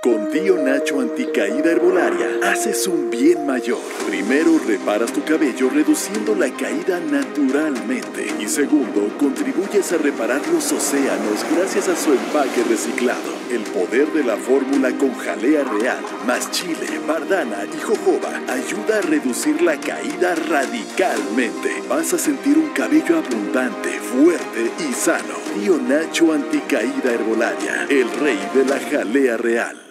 Con Tío Nacho Anticaída Herbolaria haces un bien mayor. Primero, reparas tu cabello reduciendo la caída naturalmente. Y segundo, contribuyes a reparar los océanos gracias a su empaque reciclado. El poder de la fórmula con jalea real, más chile, bardana y jojoba ayuda a reducir la caída radicalmente. Vas a sentir un cabello abundante, fuerte y sano. Tío Nacho Anticaída Herbolaria, el rey de la jalea real.